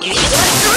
You